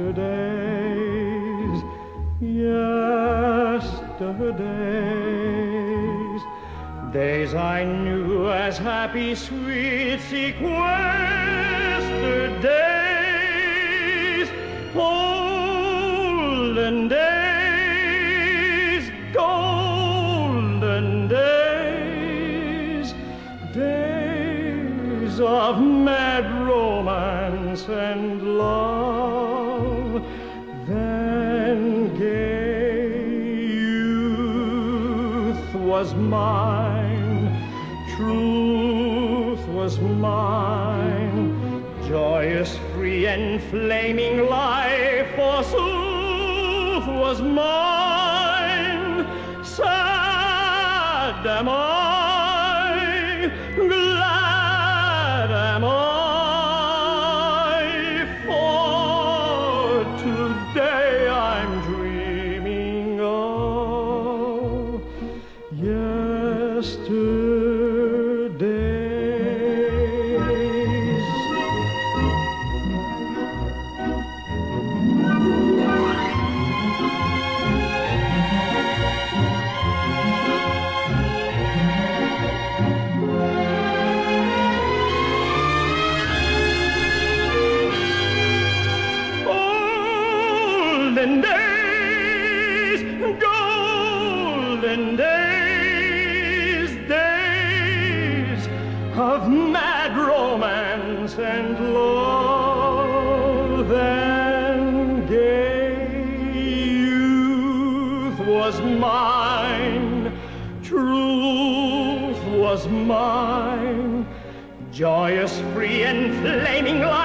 yesterdays, yesterdays, days I knew as happy, sweet sequestered days, golden days, golden days, days of mad romance and love. Was mine, truth was mine, joyous, free, and flaming life, forsooth, was mine. Sad am I, of mad romance and love. Then gay youth was mine, truth was mine, joyous, free, and flaming life